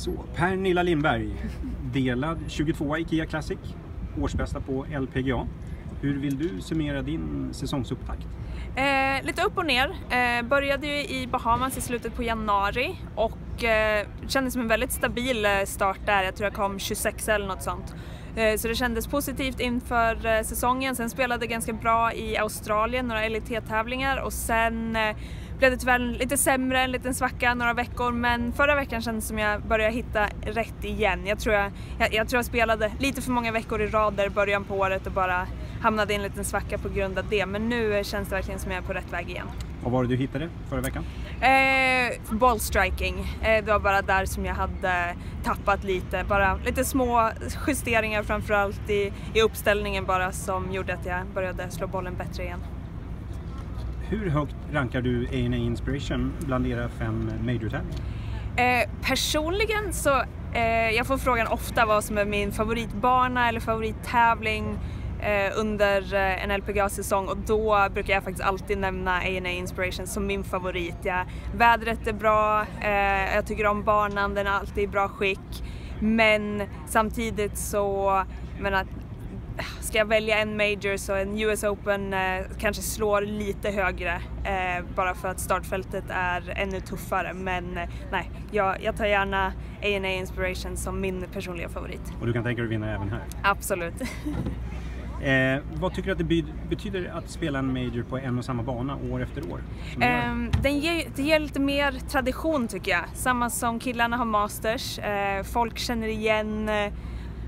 Så, Pernilla Lindberg, delad 22 i Kia Classic, årsbästa på LPGA. Hur vill du summera din säsongsupptakt? Eh, lite upp och ner. Eh, började ju i Bahamas i slutet på januari och eh, kändes som en väldigt stabil eh, start där. Jag tror jag kom 26 eller något sånt. Eh, så det kändes positivt inför eh, säsongen. Sen spelade jag ganska bra i Australien, några LIT-tävlingar och sen eh, blev det tyvärr lite sämre, en liten svacka några veckor men förra veckan kändes det som jag började hitta rätt igen. Jag tror jag, jag, jag tror jag spelade lite för många veckor i rad där i början på året och bara hamnade i en liten svacka på grund av det. Men nu känns det verkligen som jag är på rätt väg igen. Vad var det du hittade förra veckan? Eh, ballstriking. Eh, det var bara där som jag hade tappat lite. Bara lite små justeringar framförallt i, i uppställningen bara som gjorde att jag började slå bollen bättre igen. Hur högt rankar du A&A Inspiration bland era fem major-tävlingar? Eh, personligen så, eh, jag får frågan ofta vad som är min favoritbana eller favorittävling eh, under eh, en LPGA-säsong och då brukar jag faktiskt alltid nämna A&A Inspiration som min favorit. Ja, vädret är bra, eh, jag tycker om banan, den är alltid i bra skick. Men samtidigt så, menar, ska jag välja en major så en US Open eh, kanske slår lite högre eh, bara för att startfältet är ännu tuffare. Men eh, nej, jag, jag tar gärna A&A Inspiration som min personliga favorit. Och du kan tänka dig att vinna även här? Absolut. Eh, vad tycker du att det betyder att spela en major på en och samma bana år efter år? Eh, den ger, det ger lite mer tradition tycker jag. Samma som killarna har masters. Eh, folk känner igen eh,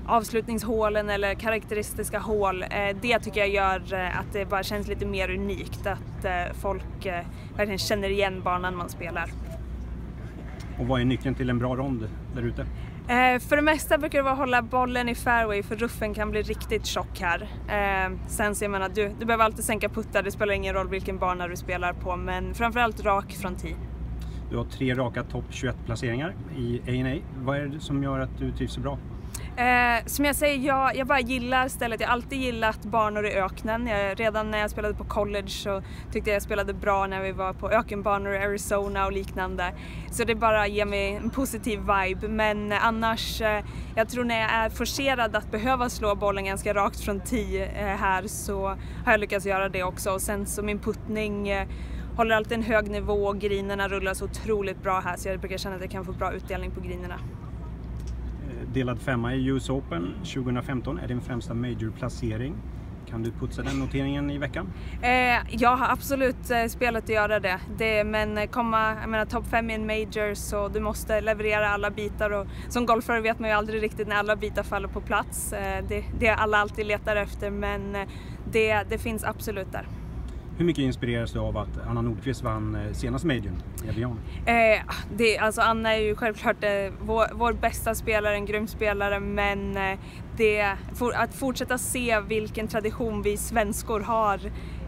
avslutningshålen eller karaktäristiska hål. Eh, det tycker jag gör eh, att det bara känns lite mer unikt. Att eh, folk verkligen känner igen banan man spelar. Och vad är nyckeln till en bra rond där ute? För det mesta brukar det vara att hålla bollen i fairway för ruffen kan bli riktigt tjock här. Sen ser man att du, du behöver alltid sänka puttar, det spelar ingen roll vilken bana du spelar på men framförallt rak från tee. Du har tre raka topp 21 placeringar i A&A. Vad är det som gör att du trivs så bra? Eh, som jag säger, jag, jag bara gillar stället. Jag har alltid gillat banor i öknen. Jag, redan när jag spelade på college så tyckte jag jag spelade bra när vi var på ökenbanor i Arizona och liknande. Så det bara ger mig en positiv vibe. Men annars, eh, jag tror när jag är forcerad att behöva slå bollen ganska rakt från 10 eh, här så har jag lyckats göra det också. Och sen så min puttning eh, håller alltid en hög nivå och grinerna rullar så otroligt bra här så jag brukar känna att jag kan få bra utdelning på grinerna delad femma i US Open 2015 är din främsta major-placering. Kan du putsa den noteringen i veckan? Eh, jag har absolut eh, spelat att göra det. det men eh, komma, jag menar topp fem i en major så du måste leverera alla bitar och som golfare vet man ju aldrig riktigt när alla bitar faller på plats. Eh, det, det alla alltid letar efter men eh, det, det finns absolut där. Hur mycket inspireras du av att Anna Nordqvist vann eh, senaste majorn i Evian? Eh, det, alltså Anna är ju självklart eh, vår, vår, bästa spelare, en grym spelare men eh, det, for, att fortsätta se vilken tradition vi svenskor har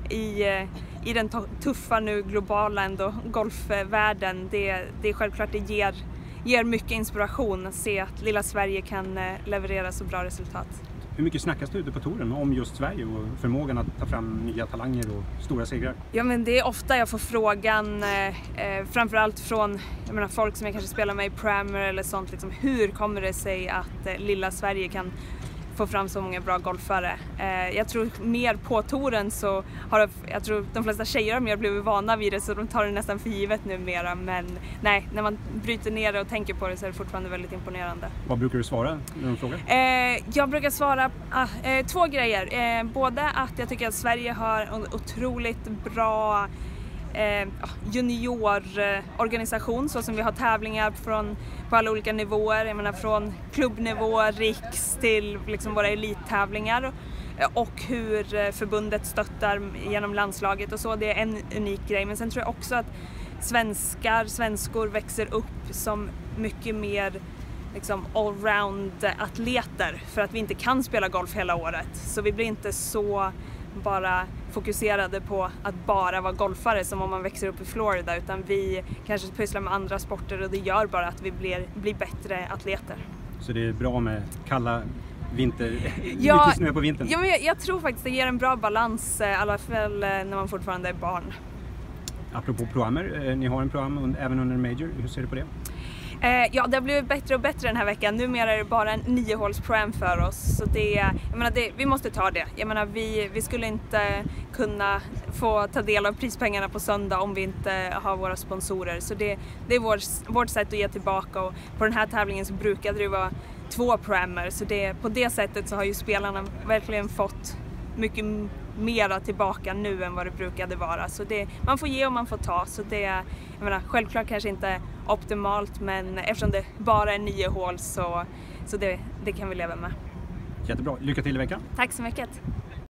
i, eh, i den tuffa nu globala ändå golfvärlden, det, det är självklart det ger, ger mycket inspiration att se att lilla Sverige kan eh, leverera så bra resultat. Hur mycket snackas det ute på touren om just Sverige och förmågan att ta fram nya talanger och stora segrar? Ja men det är ofta jag får frågan, eh, eh framförallt från jag menar, folk som jag kanske spelar med i Premier eller sånt, liksom, hur kommer det sig att eh, lilla Sverige kan få fram så många bra golfare. Eh, jag tror mer på touren så har jag tror de flesta tjejer har mer blivit vana vid det så de tar det nästan för givet numera men nej, när man bryter ner det och tänker på det så är det fortfarande väldigt imponerande. Vad brukar du svara när de frågar? Eh, jag brukar svara ah, eh, två grejer. Både att jag tycker att Sverige har en otroligt bra eh, juniororganisation så som vi har tävlingar från, på alla olika nivåer, jag menar från klubbnivå, riks till liksom våra elittävlingar och hur eh, förbundet stöttar genom landslaget och så, det är en unik grej. Men sen tror jag också att svenskar, svenskor växer upp som mycket mer liksom allround atleter för att vi inte kan spela golf hela året. Så vi blir inte så bara fokuserade på att bara vara golfare som om man växer upp i Florida utan vi kanske pysslar med andra sporter och det gör bara att vi blir, blir bättre atleter. Så det är bra med kalla vinter, ja, mycket snö på vintern? Ja, men jag, jag, tror faktiskt det ger en bra balans, eh, i alla fall eh, när man fortfarande är barn. Apropå programmer, eh, ni har en program även under Major, hur ser du på det? Eh, ja, det har blivit bättre och bättre den här veckan. Numera är det bara en niohåls-pram för oss. Så det, jag menar, det, vi måste ta det. Jag menar, vi, vi skulle inte kunna få ta del av prispengarna på söndag om vi inte har våra sponsorer. Så det, det är vår, vårt sätt att ge tillbaka och på den här tävlingen så brukade det vara två prammer så det, på det sättet så har ju spelarna verkligen fått mycket mera tillbaka nu än vad det brukade vara. Så det, man får ge och man får ta. Så det, jag menar, självklart kanske inte optimalt men eftersom det bara är nio hål så, så det, det kan vi leva med. Jättebra. Lycka till i veckan. Tack så mycket.